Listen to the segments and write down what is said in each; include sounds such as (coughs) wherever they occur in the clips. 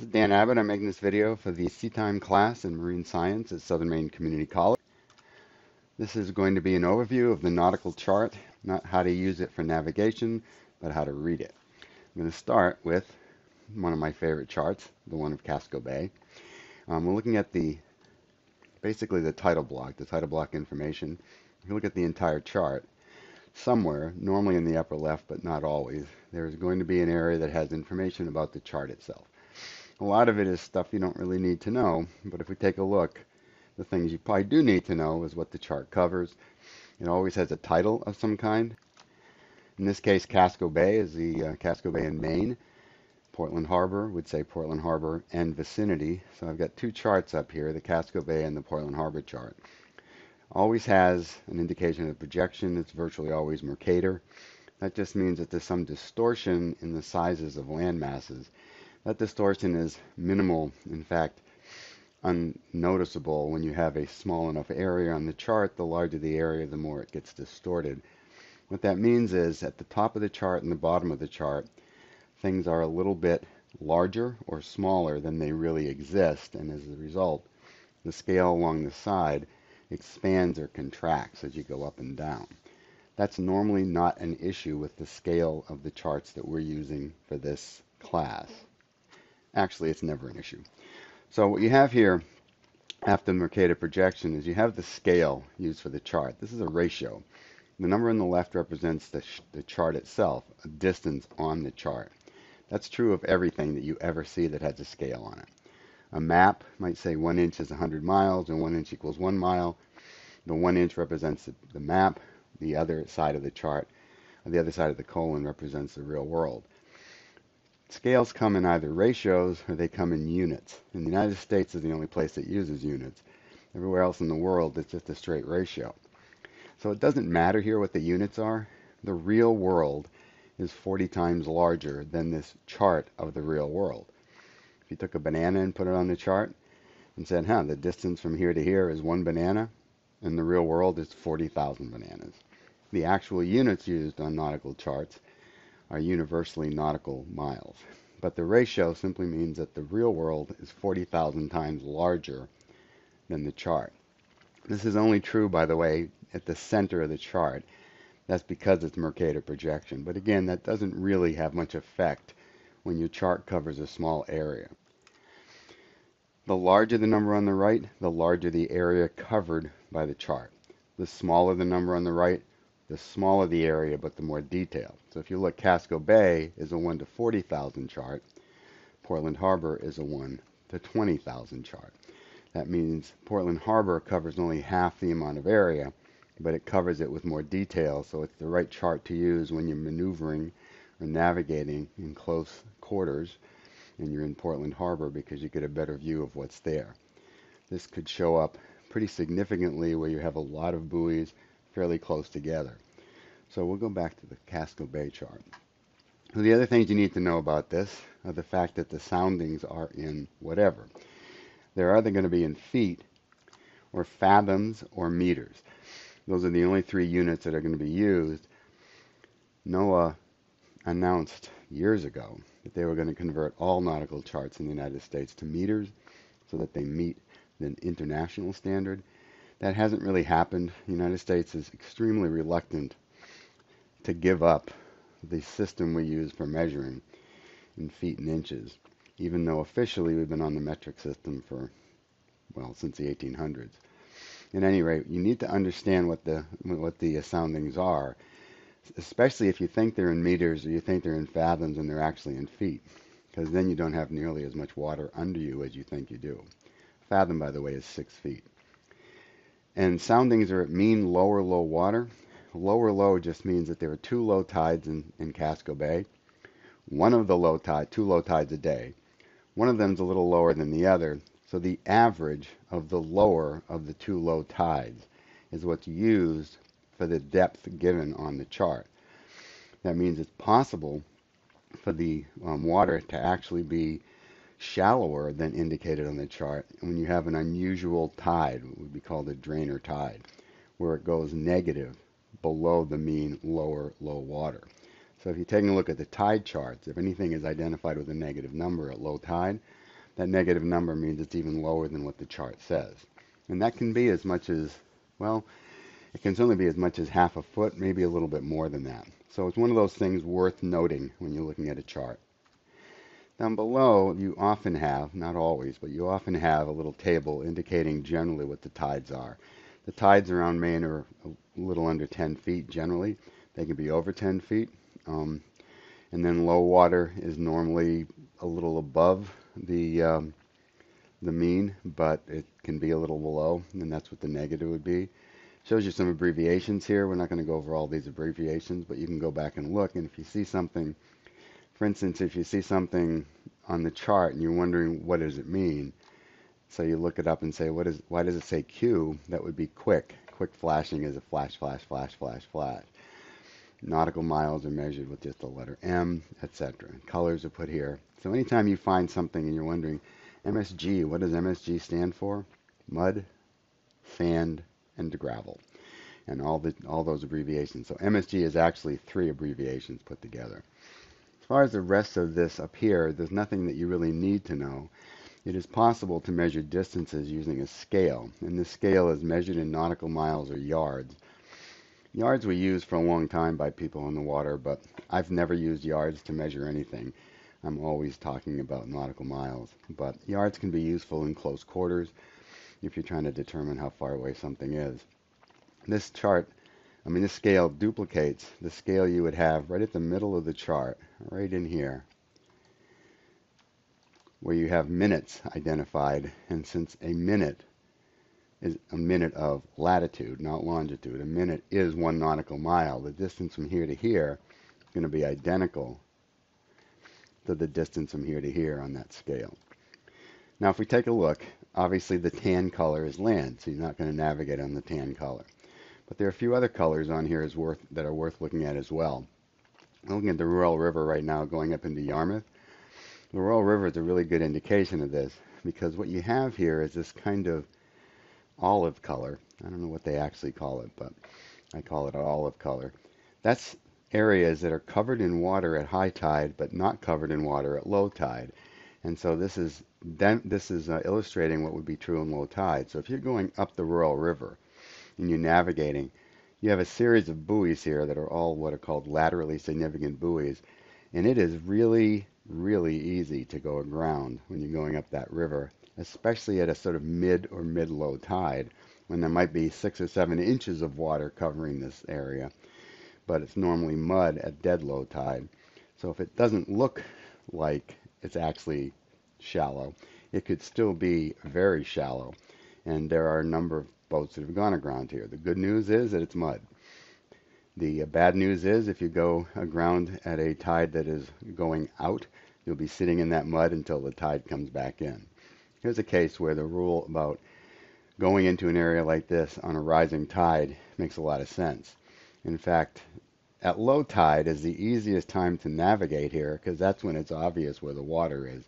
This is Dan Abbott. I'm making this video for the Sea-Time class in Marine Science at Southern Maine Community College. This is going to be an overview of the nautical chart, not how to use it for navigation, but how to read it. I'm going to start with one of my favorite charts, the one of Casco Bay. Um, we're looking at the basically the title block, the title block information. If you look at the entire chart, somewhere, normally in the upper left, but not always, there is going to be an area that has information about the chart itself. A lot of it is stuff you don't really need to know, but if we take a look, the things you probably do need to know is what the chart covers. It always has a title of some kind. In this case, Casco Bay is the uh, Casco Bay in Maine. Portland Harbor would say Portland Harbor and vicinity. So I've got two charts up here, the Casco Bay and the Portland Harbor chart. Always has an indication of projection. It's virtually always Mercator. That just means that there's some distortion in the sizes of land masses that distortion is minimal, in fact, unnoticeable when you have a small enough area on the chart. The larger the area, the more it gets distorted. What that means is at the top of the chart and the bottom of the chart, things are a little bit larger or smaller than they really exist, and as a result, the scale along the side expands or contracts as you go up and down. That's normally not an issue with the scale of the charts that we're using for this class. Actually, it's never an issue. So what you have here after Mercator projection is you have the scale used for the chart. This is a ratio. The number on the left represents the, the chart itself, a distance on the chart. That's true of everything that you ever see that has a scale on it. A map might say one inch is 100 miles and one inch equals one mile. The one inch represents the, the map. The other side of the chart, the other side of the colon represents the real world. Scales come in either ratios or they come in units. The United States is the only place that uses units. Everywhere else in the world, it's just a straight ratio. So it doesn't matter here what the units are. The real world is 40 times larger than this chart of the real world. If you took a banana and put it on the chart and said, huh, the distance from here to here is one banana, in the real world it's 40,000 bananas. The actual units used on nautical charts are universally nautical miles. But the ratio simply means that the real world is 40,000 times larger than the chart. This is only true, by the way, at the center of the chart. That's because it's Mercator projection. But again, that doesn't really have much effect when your chart covers a small area. The larger the number on the right, the larger the area covered by the chart. The smaller the number on the right, the smaller the area, but the more detailed. So if you look, Casco Bay is a 1 to 40,000 chart. Portland Harbor is a 1 to 20,000 chart. That means Portland Harbor covers only half the amount of area, but it covers it with more detail, so it's the right chart to use when you're maneuvering or navigating in close quarters and you're in Portland Harbor because you get a better view of what's there. This could show up pretty significantly where you have a lot of buoys fairly close together. So we'll go back to the Casco Bay chart. So the other things you need to know about this are the fact that the soundings are in whatever. They're either going to be in feet or fathoms or meters. Those are the only three units that are going to be used. NOAA announced years ago that they were going to convert all nautical charts in the United States to meters so that they meet the international standard. That hasn't really happened. The United States is extremely reluctant to give up the system we use for measuring in feet and inches, even though officially we've been on the metric system for, well, since the 1800s. At any rate, you need to understand what the what the soundings are, especially if you think they're in meters or you think they're in fathoms and they're actually in feet, because then you don't have nearly as much water under you as you think you do. Fathom, by the way, is six feet. And soundings are at mean lower low water. Lower low just means that there are two low tides in, in Casco Bay. One of the low tide, two low tides a day. One of them is a little lower than the other. So the average of the lower of the two low tides is what's used for the depth given on the chart. That means it's possible for the um, water to actually be shallower than indicated on the chart when you have an unusual tide, what would be called a drainer tide, where it goes negative below the mean lower low water. So if you're taking a look at the tide charts, if anything is identified with a negative number at low tide, that negative number means it's even lower than what the chart says. And that can be as much as, well, it can certainly be as much as half a foot, maybe a little bit more than that. So it's one of those things worth noting when you're looking at a chart. Down below, you often have, not always, but you often have a little table indicating generally what the tides are. The tides around Maine are a little under 10 feet generally. They can be over 10 feet. Um, and then low water is normally a little above the um, the mean, but it can be a little below, and that's what the negative would be. Shows you some abbreviations here. We're not going to go over all these abbreviations, but you can go back and look, and if you see something, for instance, if you see something on the chart and you're wondering what does it mean, so you look it up and say, what is, why does it say Q? That would be quick. Quick flashing is a flash, flash, flash, flash, flash. Nautical miles are measured with just the letter M, etc. Colors are put here. So anytime you find something and you're wondering, MSG, what does MSG stand for? Mud, sand, and gravel. And all, the, all those abbreviations. So MSG is actually three abbreviations put together. As far as the rest of this up here, there's nothing that you really need to know. It is possible to measure distances using a scale, and this scale is measured in nautical miles or yards. Yards were used for a long time by people on the water, but I've never used yards to measure anything. I'm always talking about nautical miles. But yards can be useful in close quarters if you're trying to determine how far away something is. This chart, I mean this scale duplicates the scale you would have right at the middle of the chart, right in here, where you have minutes identified. And since a minute is a minute of latitude, not longitude. A minute is one nautical mile. The distance from here to here is going to be identical to the distance from here to here on that scale. Now, if we take a look, obviously the tan color is land, so you're not going to navigate on the tan color. But there are a few other colors on here worth, that are worth looking at as well. I'm looking at the Royal River right now going up into Yarmouth. The Royal River is a really good indication of this because what you have here is this kind of olive color. I don't know what they actually call it, but I call it an olive color. That's areas that are covered in water at high tide, but not covered in water at low tide. And so this is this is uh, illustrating what would be true in low tide. So if you're going up the Royal River and you're navigating, you have a series of buoys here that are all what are called laterally significant buoys. And it is really, really easy to go aground when you're going up that river especially at a sort of mid or mid-low tide when there might be six or seven inches of water covering this area, but it's normally mud at dead low tide. So if it doesn't look like it's actually shallow, it could still be very shallow. And there are a number of boats that have gone aground here. The good news is that it's mud. The uh, bad news is if you go aground at a tide that is going out, you'll be sitting in that mud until the tide comes back in. Here's a case where the rule about going into an area like this on a rising tide makes a lot of sense. In fact, at low tide is the easiest time to navigate here because that's when it's obvious where the water is.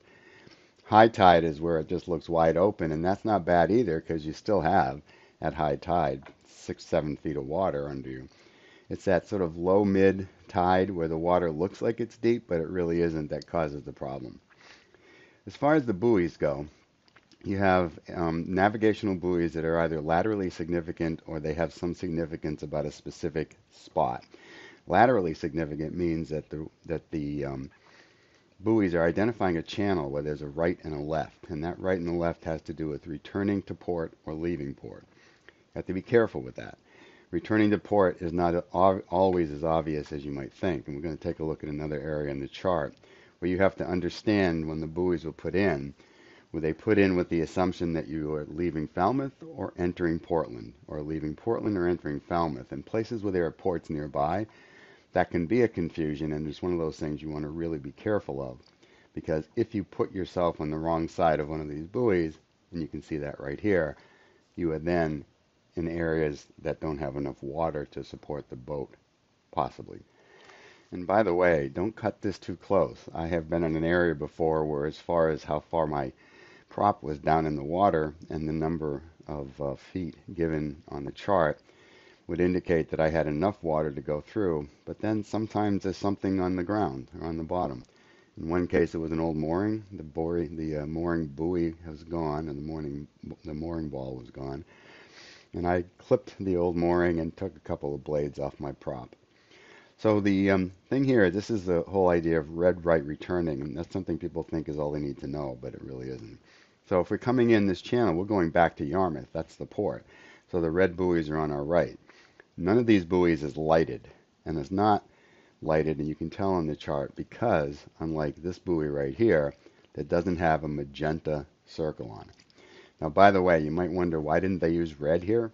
High tide is where it just looks wide open, and that's not bad either because you still have, at high tide, six, seven feet of water under you. It's that sort of low mid tide where the water looks like it's deep, but it really isn't that causes the problem. As far as the buoys go, you have um, navigational buoys that are either laterally significant or they have some significance about a specific spot. Laterally significant means that the that the um, buoys are identifying a channel where there's a right and a left, and that right and the left has to do with returning to port or leaving port. Have to be careful with that. Returning to port is not always as obvious as you might think, and we're going to take a look at another area in the chart where you have to understand when the buoys were put in were they put in with the assumption that you are leaving Falmouth or entering Portland, or leaving Portland or entering Falmouth? And places where there are ports nearby, that can be a confusion, and it's one of those things you want to really be careful of. Because if you put yourself on the wrong side of one of these buoys, and you can see that right here, you are then in areas that don't have enough water to support the boat, possibly. And by the way, don't cut this too close. I have been in an area before where as far as how far my prop was down in the water and the number of uh, feet given on the chart would indicate that I had enough water to go through, but then sometimes there's something on the ground or on the bottom. In one case, it was an old mooring. The, buoy, the uh, mooring buoy was gone, and the, mooring, the mooring ball was gone. And I clipped the old mooring and took a couple of blades off my prop. So the um, thing here, this is the whole idea of red right returning, and that's something people think is all they need to know, but it really isn't. So if we're coming in this channel, we're going back to Yarmouth. That's the port. So the red buoys are on our right. None of these buoys is lighted, and it's not lighted, and you can tell on the chart because, unlike this buoy right here, that doesn't have a magenta circle on it. Now, by the way, you might wonder why didn't they use red here?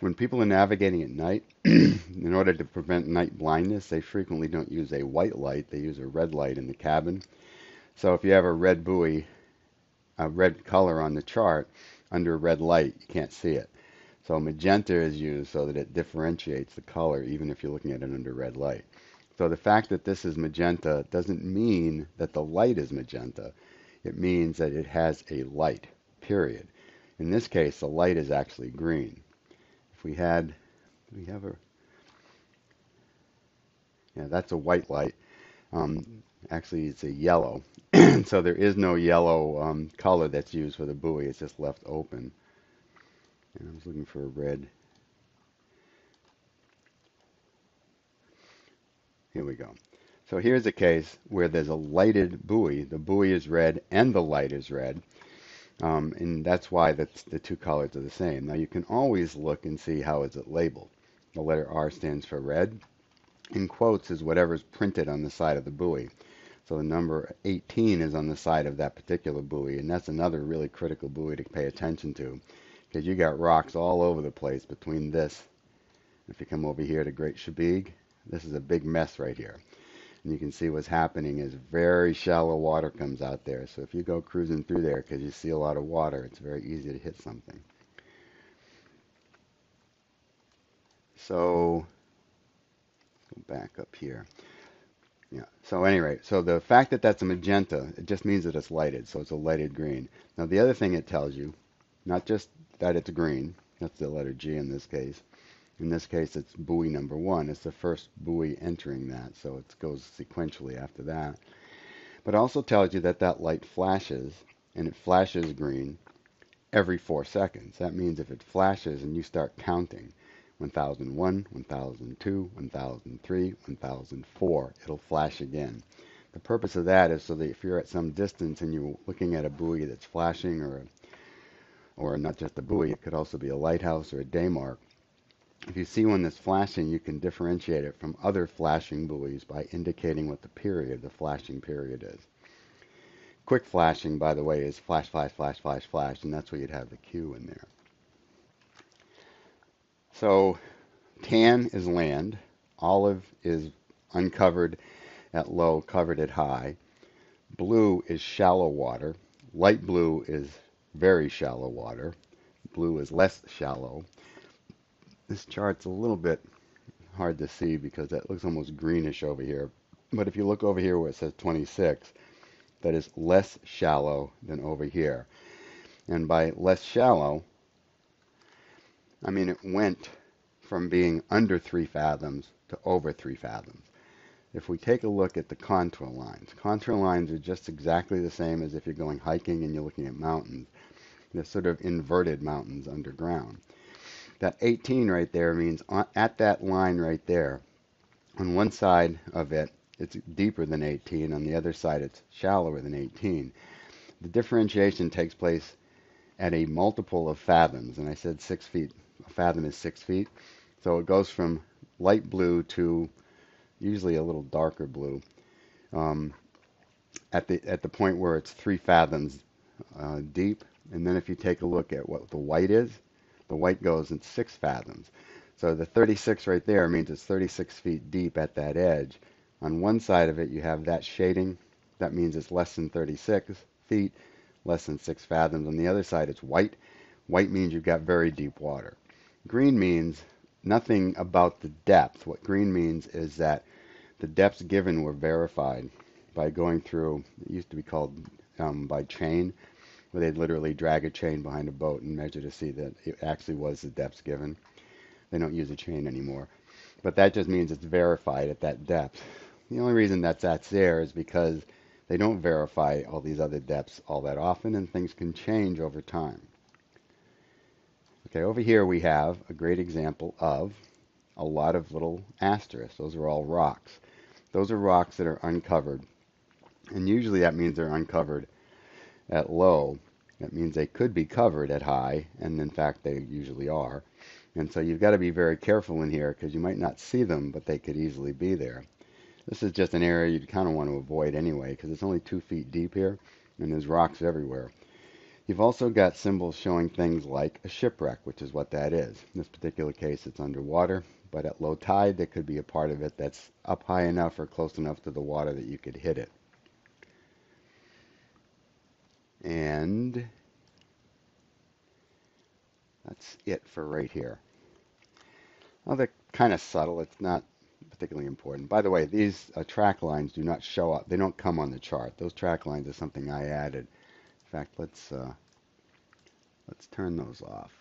When people are navigating at night, (clears throat) in order to prevent night blindness, they frequently don't use a white light, they use a red light in the cabin. So if you have a red buoy, a red color on the chart, under a red light, you can't see it. So magenta is used so that it differentiates the color even if you're looking at it under red light. So the fact that this is magenta doesn't mean that the light is magenta. It means that it has a light, period. In this case, the light is actually green. If we had, we have a, yeah, that's a white light. Um, actually, it's a yellow. (clears throat) so there is no yellow um, color that's used for the buoy. It's just left open. And I was looking for a red. Here we go. So here's a case where there's a lighted buoy. The buoy is red and the light is red. Um, and that's why the two colors are the same. Now you can always look and see how is it labeled. The letter R stands for red. In quotes is whatever's printed on the side of the buoy. So the number 18 is on the side of that particular buoy, and that's another really critical buoy to pay attention to because you got rocks all over the place between this. If you come over here to Great Chebeague, this is a big mess right here. And you can see what's happening is very shallow water comes out there. So if you go cruising through there because you see a lot of water, it's very easy to hit something. So go back up here. Yeah. So anyway, so the fact that that's a magenta, it just means that it's lighted. So it's a lighted green. Now the other thing it tells you, not just that it's green. That's the letter G in this case. In this case, it's buoy number one. It's the first buoy entering that, so it goes sequentially after that. But it also tells you that that light flashes, and it flashes green every four seconds. That means if it flashes and you start counting, 1001, 1002, 1003, 1004, it'll flash again. The purpose of that is so that if you're at some distance and you're looking at a buoy that's flashing or or not just a buoy, it could also be a lighthouse or a day mark. If you see one that's flashing, you can differentiate it from other flashing buoys by indicating what the period, the flashing period is. Quick flashing, by the way, is flash, flash, flash, flash, flash, and that's where you'd have the Q in there. So tan is land, olive is uncovered at low, covered at high. Blue is shallow water. Light blue is very shallow water. Blue is less shallow. This chart's a little bit hard to see because that looks almost greenish over here. But if you look over here where it says 26, that is less shallow than over here. And by less shallow, I mean it went from being under 3 fathoms to over 3 fathoms. If we take a look at the contour lines, contour lines are just exactly the same as if you're going hiking and you're looking at mountains They're sort of inverted mountains underground. That 18 right there means at that line right there, on one side of it, it's deeper than 18. On the other side, it's shallower than 18. The differentiation takes place at a multiple of fathoms, and I said six feet. A fathom is six feet. So it goes from light blue to usually a little darker blue um, at the at the point where it's three fathoms uh, deep and then if you take a look at what the white is, the white goes in six fathoms. So the 36 right there means it's 36 feet deep at that edge. On one side of it, you have that shading. That means it's less than 36 feet, less than six fathoms. On the other side, it's white. White means you've got very deep water. Green means nothing about the depth. What green means is that the depths given were verified by going through, it used to be called um, by chain where they'd literally drag a chain behind a boat and measure to see that it actually was the depths given. They don't use a chain anymore. But that just means it's verified at that depth. The only reason that that's there is because they don't verify all these other depths all that often and things can change over time. Okay, over here we have a great example of a lot of little asterisks. Those are all rocks. Those are rocks that are uncovered. And usually that means they're uncovered at low. That means they could be covered at high, and in fact they usually are. And so you've got to be very careful in here because you might not see them, but they could easily be there. This is just an area you'd kind of want to avoid anyway because it's only two feet deep here and there's rocks everywhere. You've also got symbols showing things like a shipwreck, which is what that is. In this particular case, it's underwater, but at low tide, there could be a part of it that's up high enough or close enough to the water that you could hit it. And that's it for right here. Well, they're kind of subtle. It's not particularly important. By the way, these uh, track lines do not show up. They don't come on the chart. Those track lines are something I added. In fact, let's uh, let's turn those off.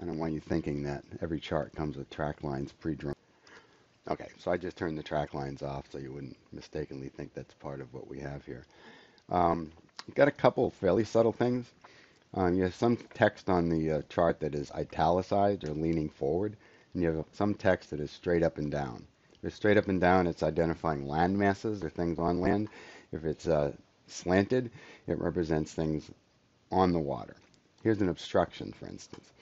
I don't want you thinking that every chart comes with track lines pre-drawn. Okay, so I just turned the track lines off so you wouldn't mistakenly think that's part of what we have here. Um, got a couple fairly subtle things. Um, you have some text on the uh, chart that is italicized or leaning forward, and you have some text that is straight up and down. If it's straight up and down, it's identifying land masses or things on land. If it's uh, slanted, it represents things on the water. Here's an obstruction, for instance.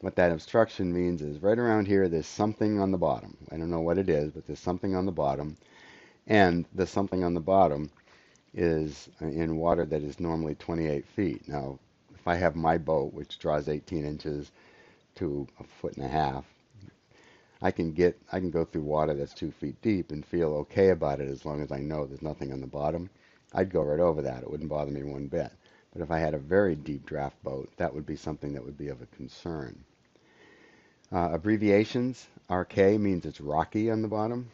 What that obstruction means is right around here, there's something on the bottom. I don't know what it is, but there's something on the bottom. And the something on the bottom is in water that is normally 28 feet. Now, if I have my boat, which draws 18 inches to a foot and a half, I can get, I can go through water that's two feet deep and feel okay about it as long as I know there's nothing on the bottom. I'd go right over that. It wouldn't bother me one bit. But if I had a very deep draft boat, that would be something that would be of a concern. Uh, abbreviations, RK means it's rocky on the bottom.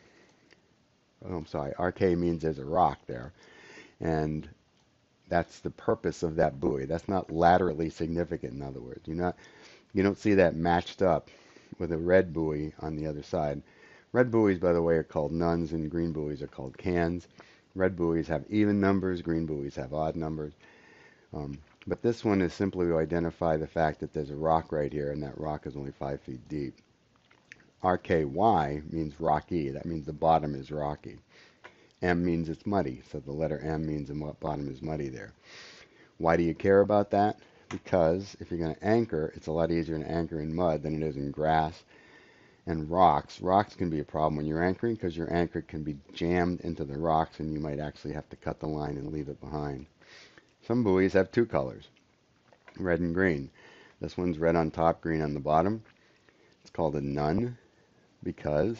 Oh, I'm sorry, RK means there's a rock there. And that's the purpose of that buoy. That's not laterally significant, in other words. You're not, you don't see that matched up with a red buoy on the other side. Red buoys, by the way, are called nuns, and green buoys are called cans. Red buoys have even numbers, green buoys have odd numbers. Um, but this one is simply to identify the fact that there's a rock right here, and that rock is only five feet deep. RKY means rocky. That means the bottom is rocky. M means it's muddy, so the letter M means the bottom is muddy there. Why do you care about that? Because if you're going to anchor, it's a lot easier to anchor in mud than it is in grass and rocks. Rocks can be a problem when you're anchoring because your anchor can be jammed into the rocks and you might actually have to cut the line and leave it behind. Some buoys have two colors, red and green. This one's red on top, green on the bottom. It's called a nun because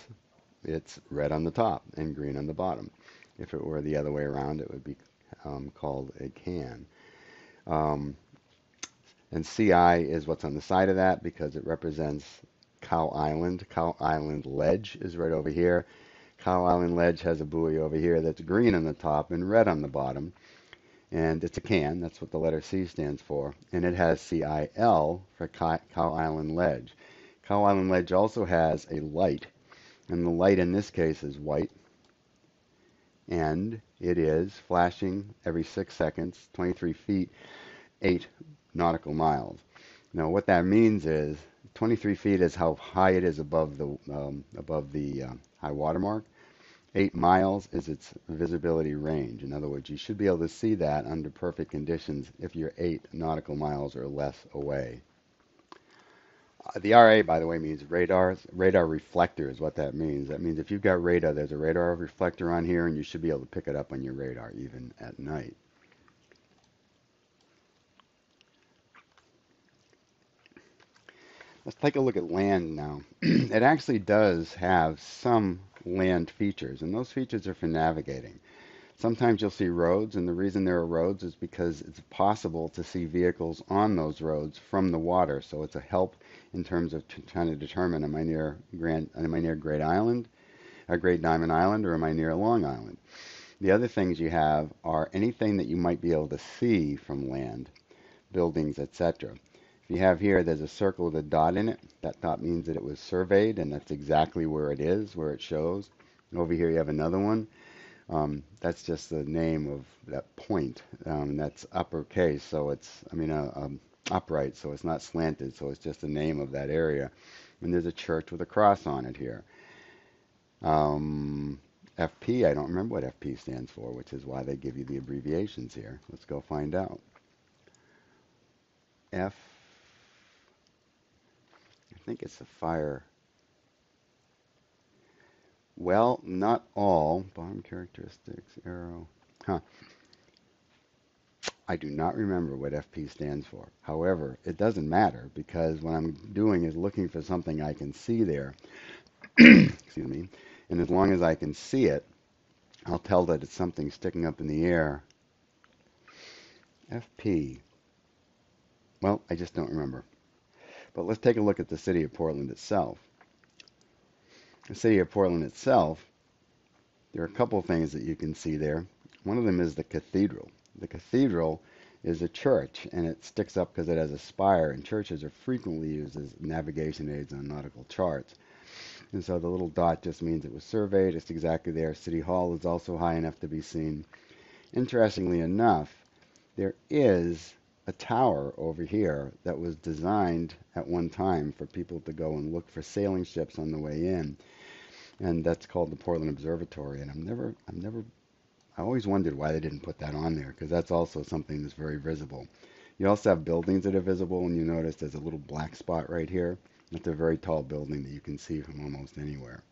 it's red on the top and green on the bottom. If it were the other way around, it would be um, called a can. Um, and CI is what's on the side of that because it represents Cow Island. Cow Island Ledge is right over here. Cow Island Ledge has a buoy over here that's green on the top and red on the bottom and it's a can. That's what the letter C stands for. And it has CIL for Cow Island Ledge. Cow Island Ledge also has a light, and the light in this case is white, and it is flashing every six seconds, 23 feet, 8 nautical miles. Now what that means is 23 feet is how high it is above the um, above the uh, high water mark, 8 miles is its visibility range. In other words, you should be able to see that under perfect conditions if you're 8 nautical miles or less away. Uh, the RA, by the way, means radar. Radar reflector is what that means. That means if you've got radar, there's a radar reflector on here, and you should be able to pick it up on your radar even at night. Let's take a look at land now. (clears throat) it actually does have some land features, and those features are for navigating. Sometimes you'll see roads, and the reason there are roads is because it's possible to see vehicles on those roads from the water. So it's a help in terms of trying to determine am I near Grand, am I near Great Island, a Great Diamond Island, or am I near Long Island? The other things you have are anything that you might be able to see from land, buildings, etc. If you have here, there's a circle with a dot in it. That dot means that it was surveyed, and that's exactly where it is, where it shows. Over here you have another one. Um, that's just the name of that point. Um, that's uppercase, so it's, I mean, uh, um, upright, so it's not slanted, so it's just the name of that area. And there's a church with a cross on it here. Um, FP, I don't remember what FP stands for, which is why they give you the abbreviations here. Let's go find out. F, I think it's the fire well, not all. Bomb characteristics, arrow. Huh. I do not remember what FP stands for. However, it doesn't matter because what I'm doing is looking for something I can see there. (clears throat) Excuse me. And as long as I can see it, I'll tell that it's something sticking up in the air. FP. Well, I just don't remember. But let's take a look at the city of Portland itself the city of Portland itself, there are a couple of things that you can see there. One of them is the cathedral. The cathedral is a church, and it sticks up because it has a spire, and churches are frequently used as navigation aids on nautical charts. And so the little dot just means it was surveyed. It's exactly there. City Hall is also high enough to be seen. Interestingly enough, there is a tower over here that was designed at one time for people to go and look for sailing ships on the way in. And that's called the Portland Observatory. And I'm never, I'm never, I always wondered why they didn't put that on there because that's also something that's very visible. You also have buildings that are visible, and you notice there's a little black spot right here. That's a very tall building that you can see from almost anywhere.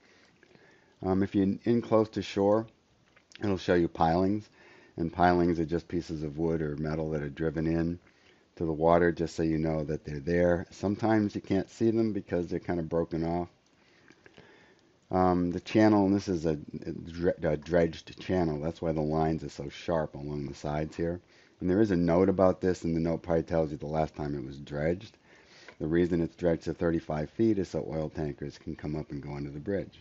Um, if you're in close to shore, it'll show you pilings and pilings are just pieces of wood or metal that are driven in to the water just so you know that they're there. Sometimes you can't see them because they're kind of broken off. Um, the channel, this is a, a, dredged channel, that's why the lines are so sharp along the sides here. And there is a note about this, and the note probably tells you the last time it was dredged. The reason it's dredged to 35 feet is so oil tankers can come up and go under the bridge.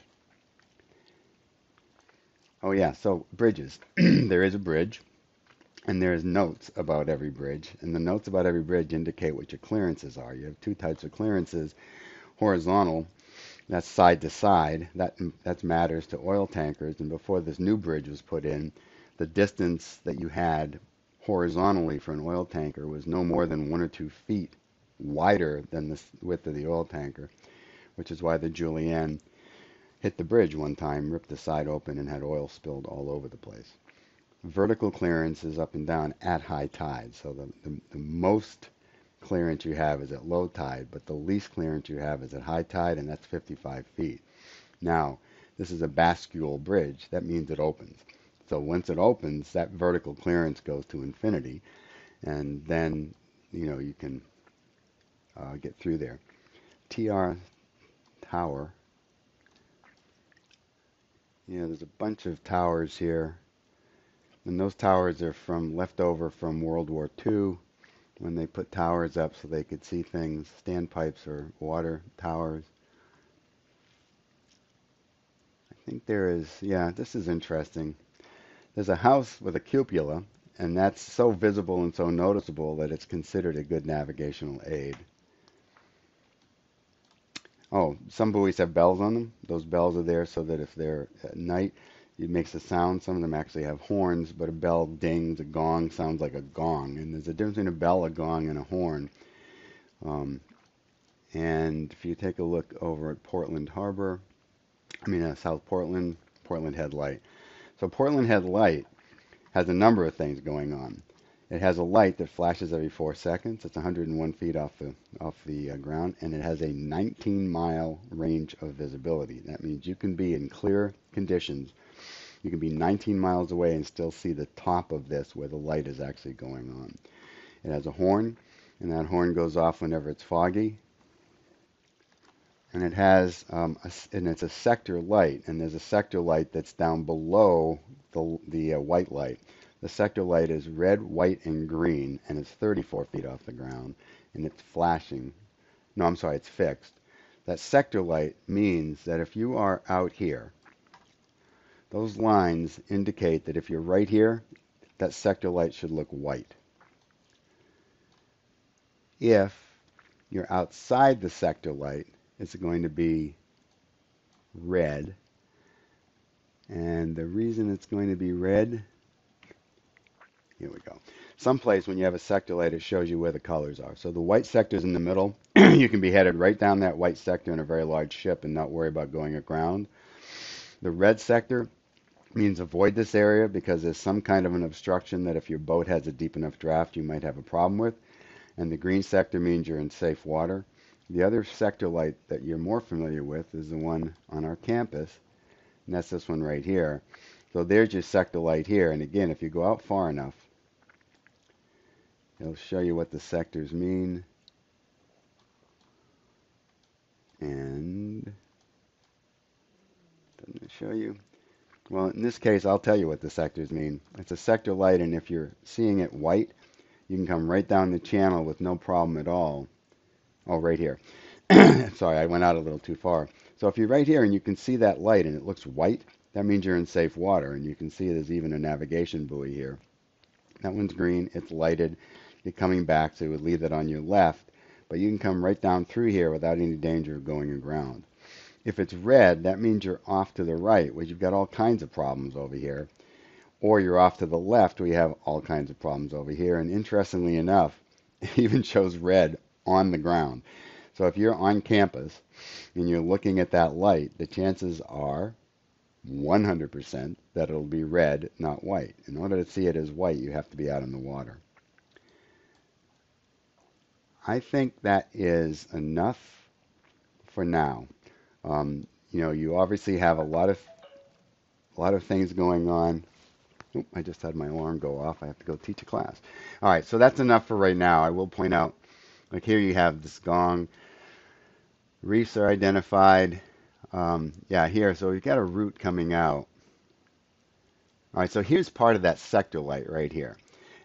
Oh yeah, so bridges. (clears throat) there is a bridge, and there's notes about every bridge, and the notes about every bridge indicate what your clearances are. You have two types of clearances. Horizontal, that's side to side. That that matters to oil tankers. And before this new bridge was put in, the distance that you had horizontally for an oil tanker was no more than one or two feet wider than the width of the oil tanker, which is why the Julie N hit the bridge one time, ripped the side open, and had oil spilled all over the place. Vertical clearance is up and down at high tide. So the, the, the most clearance you have is at low tide, but the least clearance you have is at high tide, and that's 55 feet. Now, this is a bascule bridge. That means it opens. So once it opens, that vertical clearance goes to infinity, and then you know you can uh, get through there. TR Tower yeah, there's a bunch of towers here. And those towers are from leftover from World War II when they put towers up so they could see things, standpipes or water towers. I think there is, yeah, this is interesting. There's a house with a cupola, and that's so visible and so noticeable that it's considered a good navigational aid. Oh, some buoys have bells on them. Those bells are there so that if they're at night, it makes a sound. Some of them actually have horns, but a bell dings, a gong sounds like a gong. And there's a difference between a bell, a gong, and a horn. Um, and if you take a look over at Portland Harbor, I mean uh, South Portland, Portland Head Light. So Portland Head Light has a number of things going on. It has a light that flashes every four seconds. It's 101 feet off the off the uh, ground, and it has a 19 mile range of visibility. That means you can be in clear conditions. You can be 19 miles away and still see the top of this where the light is actually going on. It has a horn, and that horn goes off whenever it's foggy. And it has, um, a, and it's a sector light, and there's a sector light that's down below the, the uh, white light. The sector light is red, white, and green, and it's 34 feet off the ground, and it's flashing. No, I'm sorry, it's fixed. That sector light means that if you are out here, those lines indicate that if you're right here, that sector light should look white. If you're outside the sector light, it's going to be red And the reason it's going to be red, here we go. Someplace when you have a sector light, it shows you where the colors are. So the white sector is in the middle. (clears throat) you can be headed right down that white sector in a very large ship and not worry about going aground. The red sector means avoid this area because there's some kind of an obstruction that if your boat has a deep enough draft, you might have a problem with. And the green sector means you're in safe water. The other sector light that you're more familiar with is the one on our campus, and that's this one right here. So there's your sector light here, and again, if you go out far enough, it'll show you what the sectors mean. And doesn't it show you? Well, in this case, I'll tell you what the sectors mean. It's a sector light, and if you're seeing it white, you can come right down the channel with no problem at all. Oh, right here. (coughs) Sorry, I went out a little too far. So if you're right here and you can see that light and it looks white, that means you're in safe water. And you can see there's even a navigation buoy here. That one's green. It's lighted. You're coming back, so you would leave that on your left. But you can come right down through here without any danger of going aground. If it's red, that means you're off to the right, where you've got all kinds of problems over here. Or you're off to the left, where you have all kinds of problems over here. And interestingly enough, (laughs) it even shows red on the ground. So if you're on campus and you're looking at that light, the chances are 100% that it'll be red, not white. In order to see it as white, you have to be out in the water. I think that is enough for now. Um, you know, you obviously have a lot of a lot of things going on. Oop, I just had my alarm go off. I have to go teach a class. All right, so that's enough for right now. I will point out like here you have this gong. Reefs are identified. Um, yeah, here, so we've got a root coming out. All right, so here's part of that sector light right here.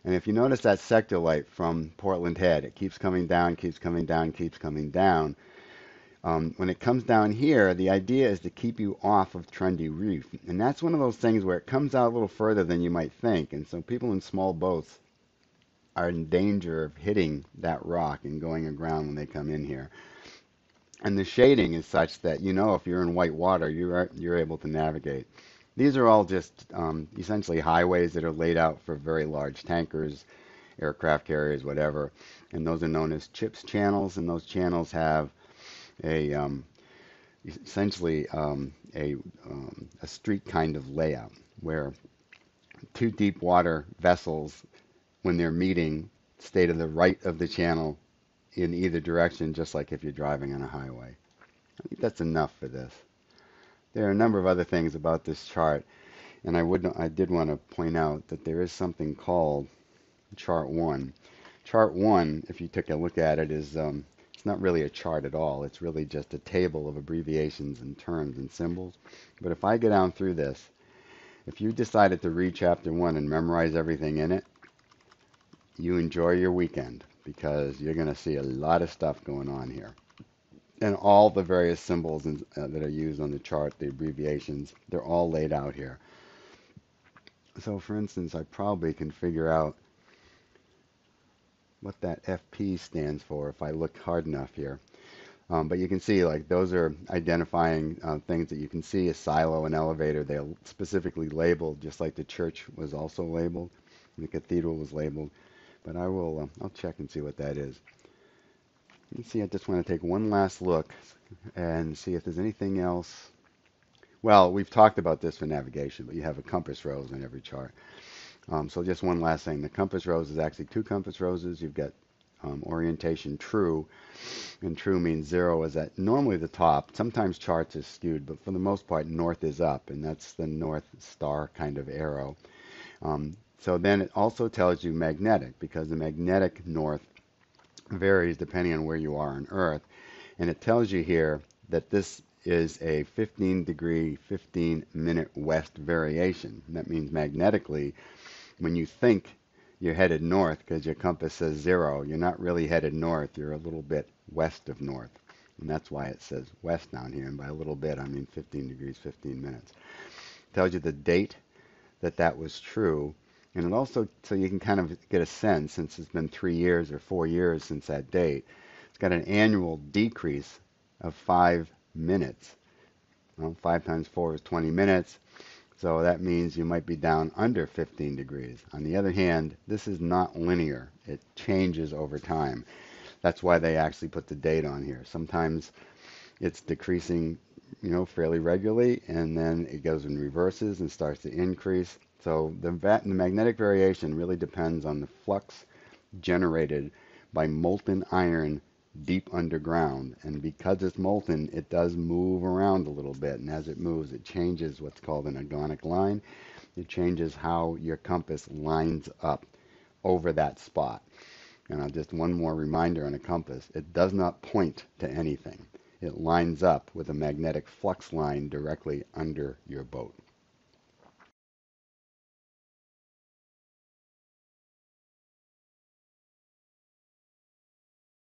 And if you notice that sector light from Portland Head, it keeps coming down, keeps coming down, keeps coming down. Um, when it comes down here, the idea is to keep you off of Trundy Reef. And that's one of those things where it comes out a little further than you might think. And so people in small boats are in danger of hitting that rock and going aground when they come in here. And the shading is such that you know if you're in white water, you're you're able to navigate. These are all just um, essentially highways that are laid out for very large tankers, aircraft carriers, whatever. And those are known as CHIPS channels, and those channels have a um, essentially um, a, um, a street kind of layout where two deep water vessels when they're meeting stay to the right of the channel in either direction, just like if you're driving on a highway. I think that's enough for this. There are a number of other things about this chart, and I would I did want to point out that there is something called chart one. Chart one, if you take a look at it, is um, it's not really a chart at all. It's really just a table of abbreviations and terms and symbols. But if I go down through this, if you decided to read chapter one and memorize everything in it, you enjoy your weekend because you're going to see a lot of stuff going on here. And all the various symbols in, uh, that are used on the chart, the abbreviations, they're all laid out here. So for instance, I probably can figure out what that FP stands for if I look hard enough here. Um, but you can see like those are identifying uh, things that you can see a silo and elevator. They're specifically labeled just like the church was also labeled. The cathedral was labeled. But I will, uh, I'll check and see what that is. You see, I just want to take one last look and see if there's anything else. Well, we've talked about this for navigation, but you have a compass rose on every chart. Um, so just one last thing. The compass rose is actually two compass roses. You've got um, orientation true, and true means zero is at normally the top. Sometimes charts are skewed, but for the most part, north is up, and that's the north star kind of arrow. Um, so then it also tells you magnetic because the magnetic north varies depending on where you are on Earth. And it tells you here that this is a 15 degree, 15 minute west variation. That means magnetically, when you think you're headed north because your compass says zero, you're not really headed north. You're a little bit west of north. And that's why it says west down here. And by a little bit, I mean 15 degrees, 15 minutes. Tells you the date that that was true and it also, so you can kind of get a sense, since it's been three years or four years since that date, it's got an annual decrease of five minutes. Well, five times four is 20 minutes. So that means you might be down under 15 degrees. On the other hand, this is not linear. It changes over time. That's why they actually put the date on here. Sometimes it's decreasing, you know, fairly regularly, and then it goes in reverses and starts to increase. So the, the magnetic variation really depends on the flux generated by molten iron deep underground. And because it's molten, it does move around a little bit. And as it moves, it changes what's called an agonic line. It changes how your compass lines up over that spot. And I'll just one more reminder on a compass. It does not point to anything. It lines up with a magnetic flux line directly under your boat.